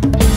Bye.